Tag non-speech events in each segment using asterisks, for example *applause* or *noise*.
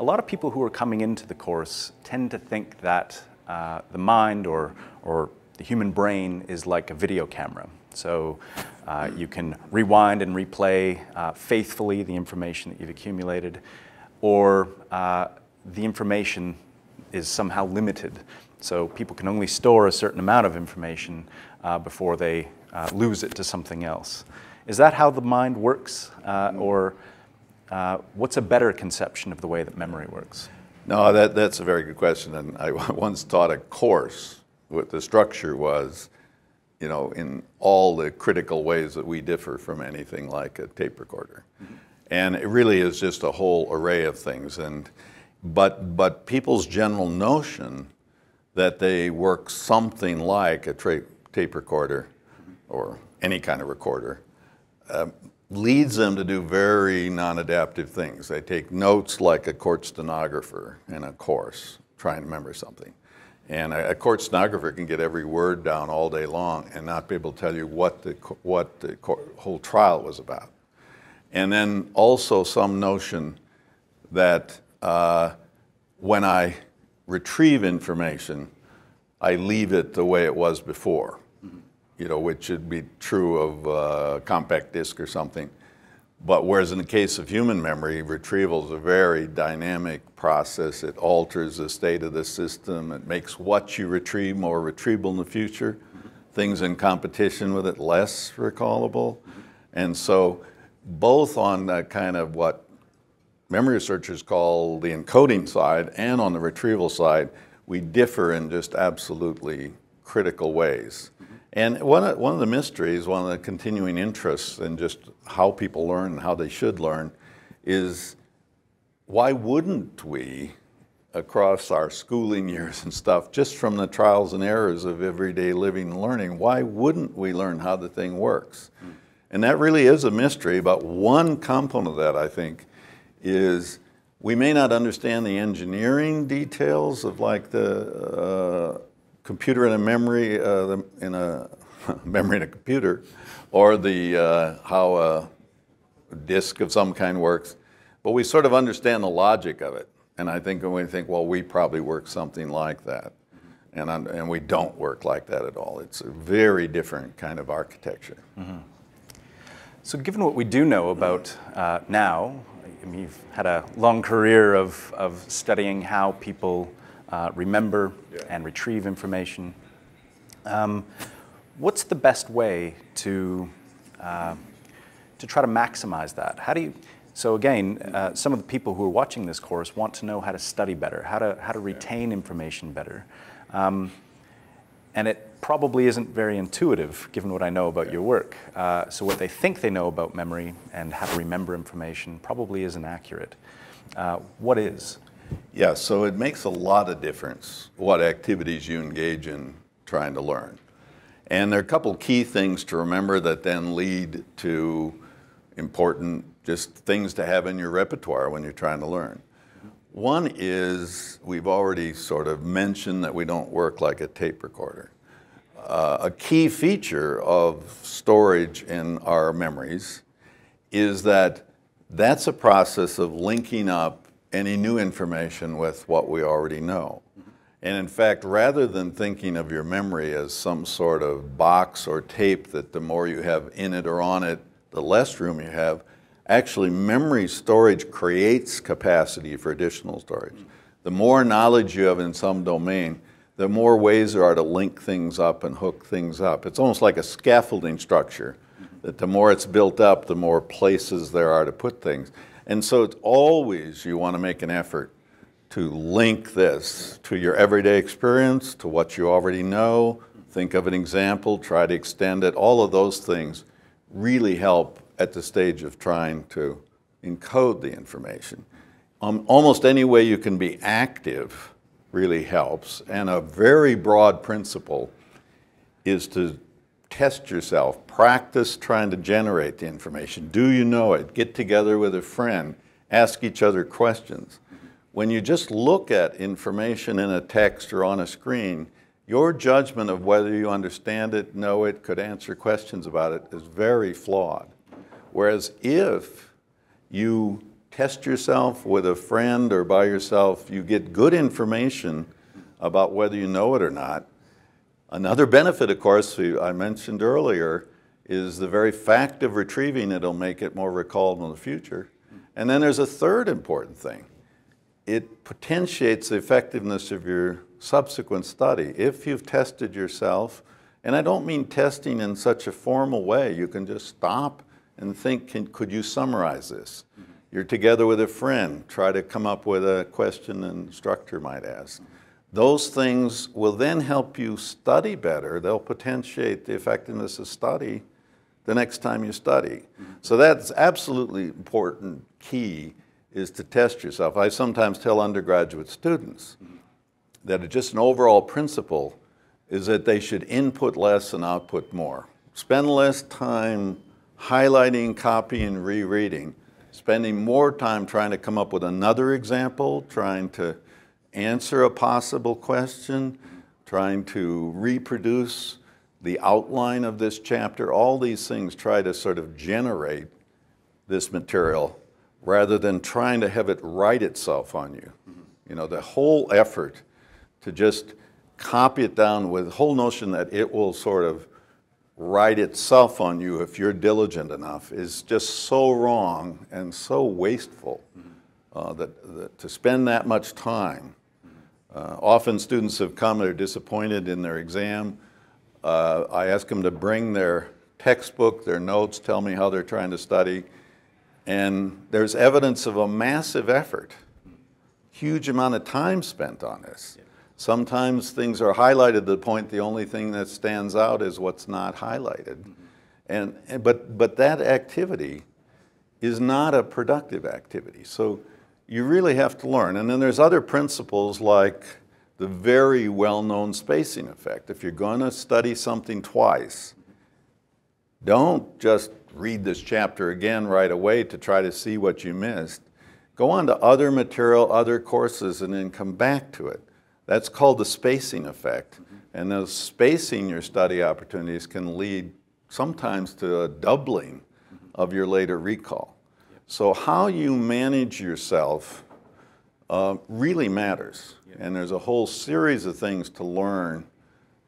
a lot of people who are coming into the course tend to think that uh, the mind or, or the human brain is like a video camera. So uh, you can rewind and replay uh, faithfully the information that you've accumulated, or uh, the information is somehow limited. So people can only store a certain amount of information uh, before they uh, lose it to something else. Is that how the mind works, uh, what's a better conception of the way that memory works? No, that, that's a very good question. And I *laughs* once taught a course, what the structure was, you know, in all the critical ways that we differ from anything like a tape recorder. Mm-hmm. And it really is just a whole array of things. And, but, but people's general notion that they work something like a tra- tape recorder or any kind of recorder uh, leads them to do very non-adaptive things. They take notes like a court stenographer in a course, trying to remember something. And a, a court stenographer can get every word down all day long and not be able to tell you what the, what the whole trial was about. And then also some notion that uh, when I retrieve information, I leave it the way it was before you know, which would be true of a uh, compact disc or something. But whereas in the case of human memory, retrieval is a very dynamic process. It alters the state of the system. It makes what you retrieve more retrievable in the future. Things in competition with it less recallable. And so both on that kind of what memory researchers call the encoding side and on the retrieval side, we differ in just absolutely critical ways. And one of, one of the mysteries, one of the continuing interests in just how people learn and how they should learn is why wouldn't we, across our schooling years and stuff, just from the trials and errors of everyday living and learning, why wouldn't we learn how the thing works? Mm. And that really is a mystery, but one component of that, I think, is we may not understand the engineering details of like the uh, computer in a memory uh, in a *laughs* memory in a computer, or the uh, how a disk of some kind works, but we sort of understand the logic of it. And I think when we think, well, we probably work something like that, and and we don't work like that at all. It's a very different kind of architecture. Mm-hmm. So, given what we do know about uh, now, I mean, you've had a long career of, of studying how people uh, remember yeah. and retrieve information. Um, what's the best way to, uh, to try to maximize that? How do you, so again, uh, some of the people who are watching this course want to know how to study better, how to, how to retain information better. Um, and it probably isn't very intuitive given what I know about your work. Uh, so what they think they know about memory and how to remember information probably isn't accurate. Uh, what is? Yeah, so it makes a lot of difference what activities you engage in trying to learn. And there are a couple key things to remember that then lead to important just things to have in your repertoire when you're trying to learn. One is we've already sort of mentioned that we don't work like a tape recorder. Uh, a key feature of storage in our memories is that that's a process of linking up any new information with what we already know. And in fact, rather than thinking of your memory as some sort of box or tape that the more you have in it or on it, the less room you have, actually memory storage creates capacity for additional storage. The more knowledge you have in some domain, the more ways there are to link things up and hook things up. It's almost like a scaffolding structure, that the more it's built up, the more places there are to put things. And so it's always you want to make an effort to link this to your everyday experience, to what you already know. Think of an example, try to extend it. All of those things really help at the stage of trying to encode the information. Um, almost any way you can be active really helps. And a very broad principle is to test yourself, practice trying to generate the information. Do you know it? Get together with a friend, ask each other questions. When you just look at information in a text or on a screen, your judgment of whether you understand it, know it, could answer questions about it is very flawed. Whereas if you test yourself with a friend or by yourself, you get good information about whether you know it or not. Another benefit, of course, I mentioned earlier, is the very fact of retrieving it will make it more recalled in the future. And then there's a third important thing. It potentiates the effectiveness of your subsequent study. If you've tested yourself, and I don't mean testing in such a formal way, you can just stop and think, can, could you summarize this? Mm -hmm. You're together with a friend, try to come up with a question an instructor might ask. Mm -hmm. Those things will then help you study better. They'll potentiate the effectiveness of study the next time you study. Mm -hmm. So that's absolutely important key is to test yourself. I sometimes tell undergraduate students that just an overall principle is that they should input less and output more. Spend less time highlighting, copying, rereading, spending more time trying to come up with another example, trying to answer a possible question, trying to reproduce the outline of this chapter. All these things try to sort of generate this material rather than trying to have it write itself on you. You know, the whole effort to just copy it down with the whole notion that it will sort of write itself on you if you're diligent enough is just so wrong and so wasteful uh, that, that, to spend that much time. Uh, often students have come, they're disappointed in their exam. Uh, I ask them to bring their textbook, their notes, tell me how they're trying to study. And there's evidence of a massive effort, huge amount of time spent on this. Sometimes things are highlighted to the point the only thing that stands out is what's not highlighted. And, and, but, but that activity is not a productive activity. So you really have to learn. And then there's other principles like the very well-known spacing effect. If you're going to study something twice, don't just read this chapter again right away to try to see what you missed. Go on to other material, other courses, and then come back to it. That's called the spacing effect. And those spacing your study opportunities can lead sometimes to a doubling of your later recall. So how you manage yourself uh, really matters. Yep. And there's a whole series of things to learn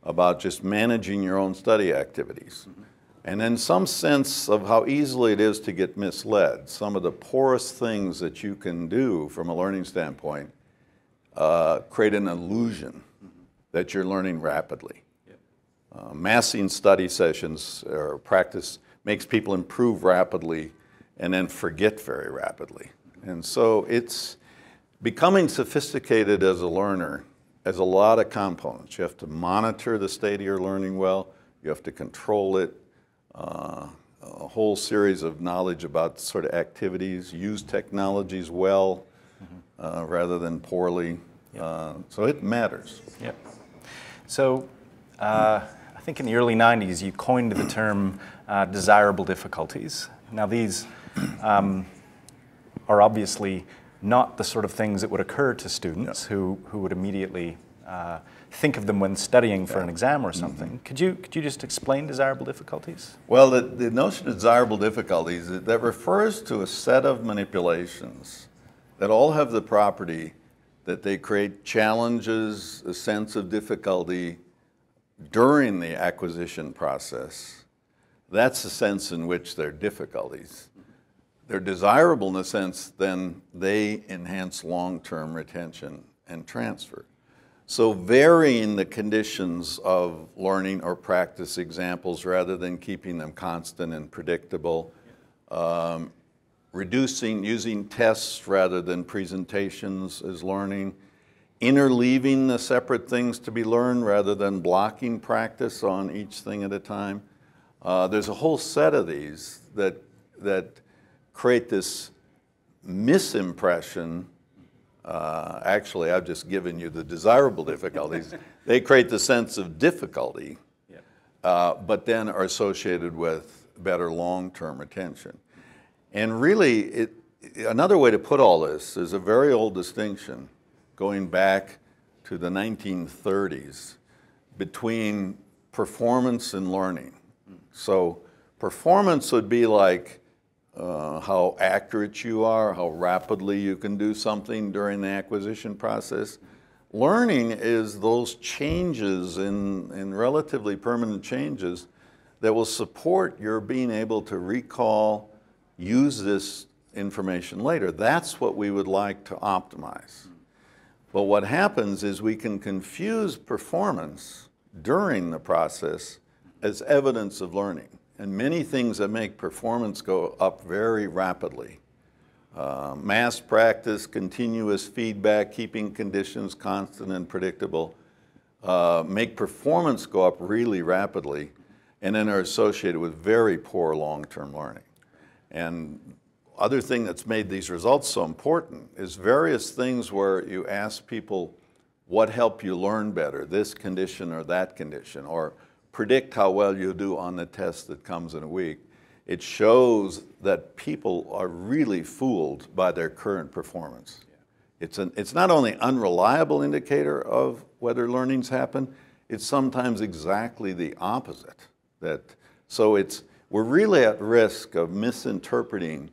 about just managing your own study activities. Mm -hmm. And then some sense of how easily it is to get misled. Some of the poorest things that you can do from a learning standpoint uh, create an illusion mm -hmm. that you're learning rapidly. Yep. Uh, massing study sessions or practice makes people improve rapidly and then forget very rapidly. Mm -hmm. And so it's becoming sophisticated as a learner has a lot of components. You have to monitor the state of your learning well, you have to control it, uh, a whole series of knowledge about sort of activities, use technologies well, uh, rather than poorly. Yep. Uh, so it matters. Yep. So uh, I think in the early 90s you coined the term uh, desirable difficulties. Now these um, are obviously not the sort of things that would occur to students who, who would immediately uh, think of them when studying for an exam or something. Mm -hmm. Could you could you just explain desirable difficulties? Well, the, the notion of desirable difficulties that refers to a set of manipulations that all have the property that they create challenges, a sense of difficulty during the acquisition process. That's the sense in which they're difficulties. They're desirable in the sense then they enhance long-term retention and transfer. So varying the conditions of learning or practice examples rather than keeping them constant and predictable, um, reducing, using tests rather than presentations as learning, interleaving the separate things to be learned rather than blocking practice on each thing at a time. Uh, there's a whole set of these that, that create this misimpression. Uh, actually, I've just given you the desirable difficulties. *laughs* they create the sense of difficulty, uh, but then are associated with better long-term retention. And really, it, another way to put all this is a very old distinction going back to the 1930s between performance and learning. So performance would be like uh, how accurate you are, how rapidly you can do something during the acquisition process. Learning is those changes in, in relatively permanent changes that will support your being able to recall, use this information later. That's what we would like to optimize. But what happens is we can confuse performance during the process as evidence of learning. And many things that make performance go up very rapidly. Uh, mass practice, continuous feedback, keeping conditions constant and predictable, uh, make performance go up really rapidly and then are associated with very poor long-term learning. And other thing that's made these results so important is various things where you ask people what helped you learn better, this condition or that condition, or predict how well you'll do on the test that comes in a week. It shows that people are really fooled by their current performance. It's, an, it's not only unreliable indicator of whether learnings happen, it's sometimes exactly the opposite. That, so it's, we're really at risk of misinterpreting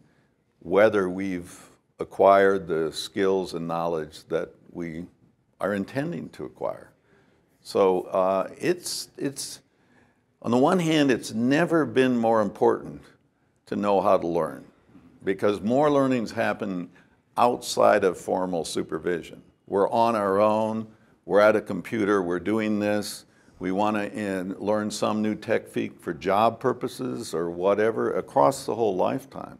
whether we've acquired the skills and knowledge that we are intending to acquire. So uh, it's, it's, on the one hand, it's never been more important to know how to learn because more learnings happen outside of formal supervision. We're on our own, we're at a computer, we're doing this, we want to eh, learn some new technique for job purposes or whatever across the whole lifetime.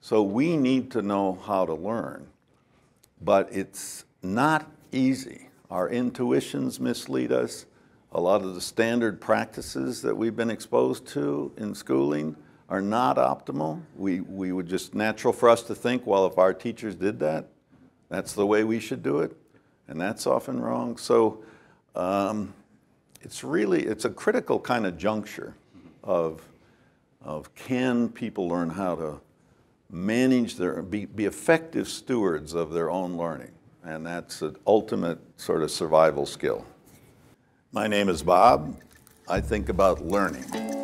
So we need to know how to learn, but it's not easy. Our intuitions mislead us. A lot of the standard practices that we've been exposed to in schooling are not optimal. We, we would just natural for us to think, well, if our teachers did that, that's the way we should do it, and that's often wrong. So um, it's really, it's a critical kind of juncture of, of can people learn how to manage their, be, be effective stewards of their own learning. And that's an ultimate sort of survival skill. My name is Bob. I think about learning.